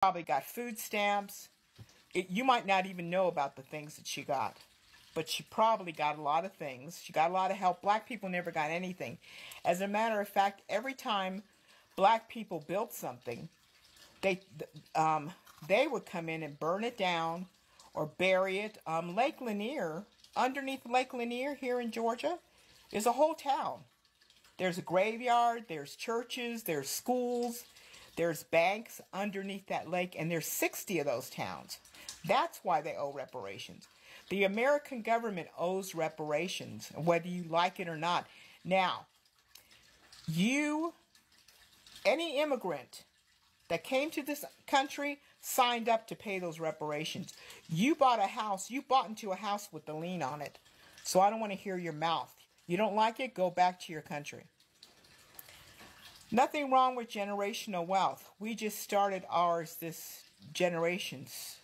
probably got food stamps. It, you might not even know about the things that she got, but she probably got a lot of things. She got a lot of help. Black people never got anything. As a matter of fact, every time black people built something, they um, they would come in and burn it down or bury it. Um, Lake Lanier, underneath Lake Lanier here in Georgia, is a whole town. There's a graveyard, there's churches, there's schools, there's banks underneath that lake, and there's 60 of those towns. That's why they owe reparations. The American government owes reparations, whether you like it or not. Now, you, any immigrant that came to this country, signed up to pay those reparations. You bought a house, you bought into a house with the lien on it. So I don't want to hear your mouth. You don't like it, go back to your country. Nothing wrong with generational wealth. We just started ours this generations